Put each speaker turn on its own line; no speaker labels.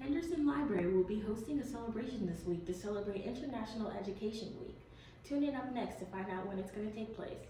Henderson Library will be hosting a celebration this week to celebrate International Education Week. Tune in up next to find out when it's going to take place.